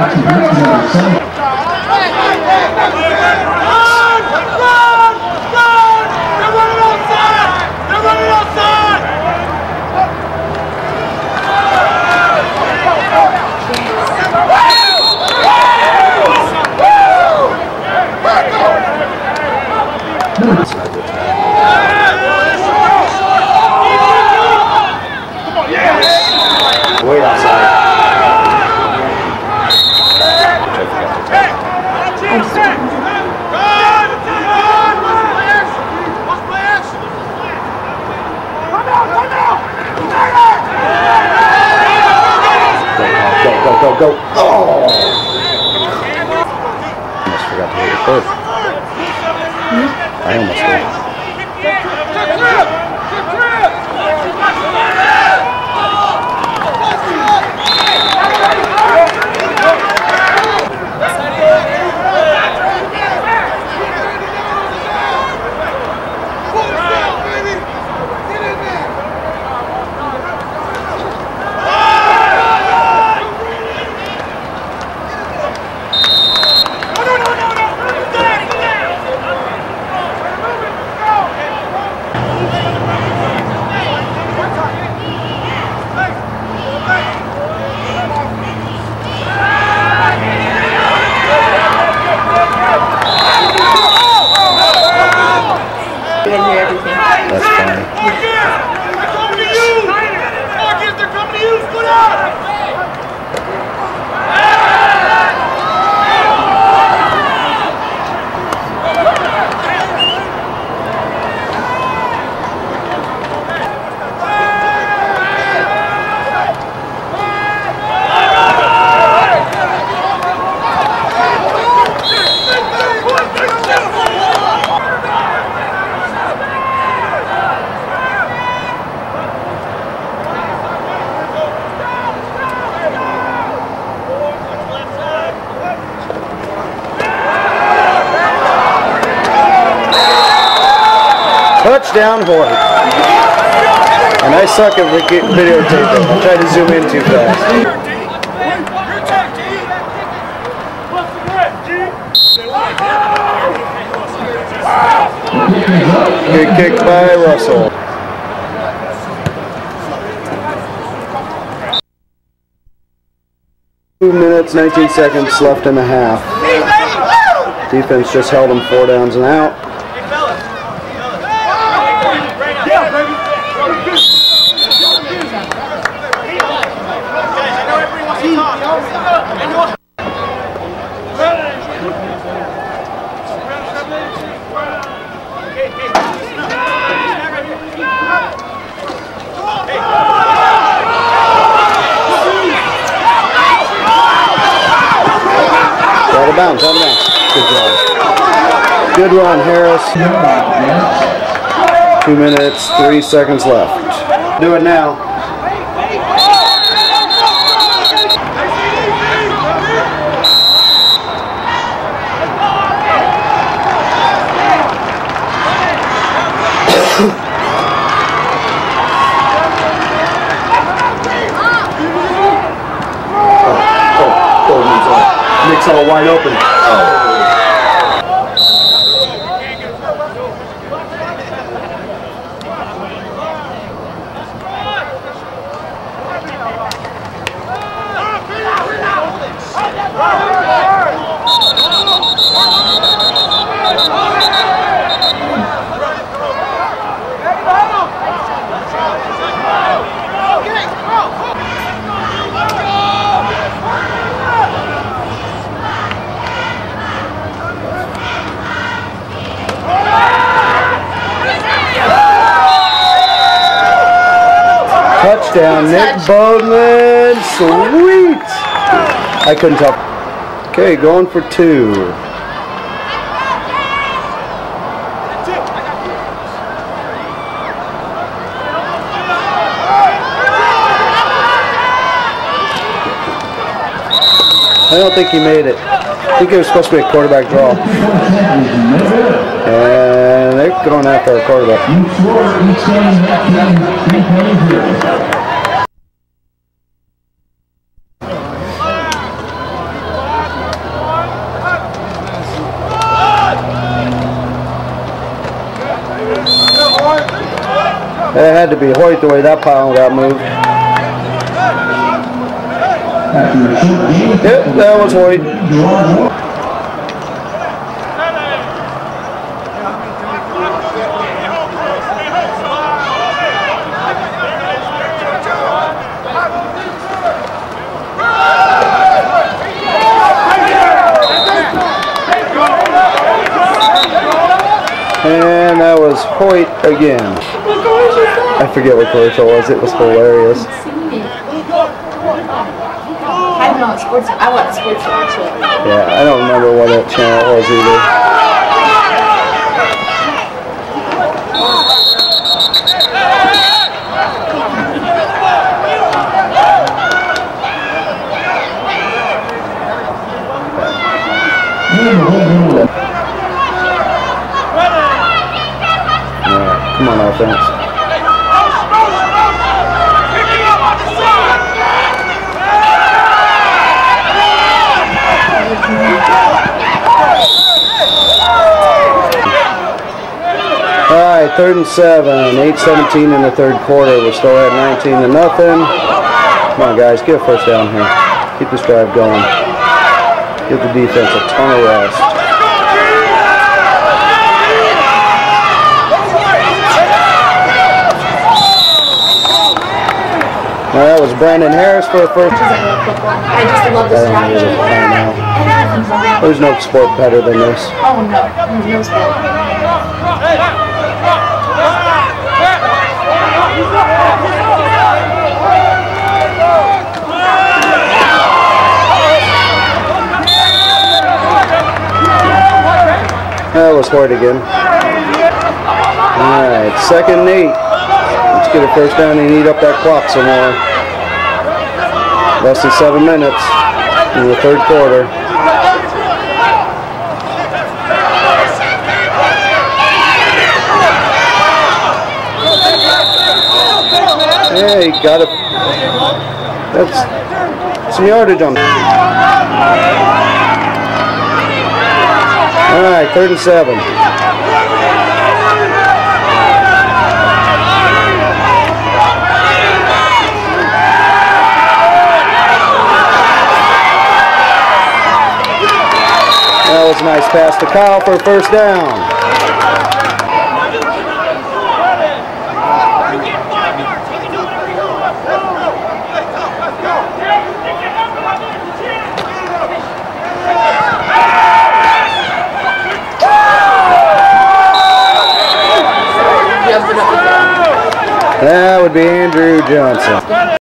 Way forgot Touchdown, Hoyt. And I suck at vi- videotaping. I tried to zoom in too fast. Good kick by Russell. Two minutes, 19 seconds left in the half. Defense just held them four downs and out. Bounds, out of bounds. Good job. Good run, Harris. Two minutes, three seconds left. Do it now. Oh, Goldman's Nick's all wide open. Oh. Touchdown, Nick Bowman. Sweet. I couldn't tell. Okay, going for two. I don't think he made it. I think it was supposed to be a quarterback draw. they've after quarterback. It had to be Hoyt the way that pile got moved. Yep, that was Hoyt. And that was Hoyt again. I forget what commercial it was. It was hilarious. I don't know sports. I watch sports actually. Yeah, I don't remember what that channel was either. Come on offense. Alright, third and seven. 8-17 in the third quarter. We're still at 19 to nothing. Come on guys, get a first down here. Keep this drive going. Give the defense a ton of rest. Now that was Brandon Harris for a first. I just love this don't know. I don't know. There's no sport better than this. Oh no, there's no sport. That was Hoyt again. Alright, second and eight. Let's get a first down and eat up that clock some more. Less than seven minutes in the third quarter. Yeah, he got it. That's some yardage on All right, third and seven. A nice pass to Kyle for a first down. That would be Andrew Johnson.